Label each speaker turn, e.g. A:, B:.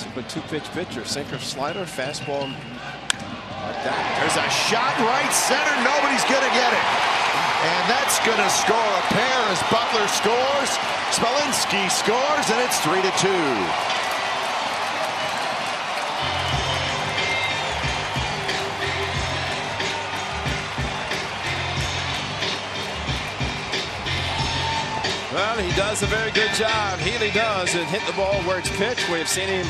A: Basically two pitch pitcher, sinker, slider, fastball.
B: There's a shot right center. Nobody's going to get it. And that's going to score a pair as Butler scores. Smolinski scores, and it's 3 to 2.
A: Well, he does a very good job. Healy does and hit the ball where it's pitched. We've seen him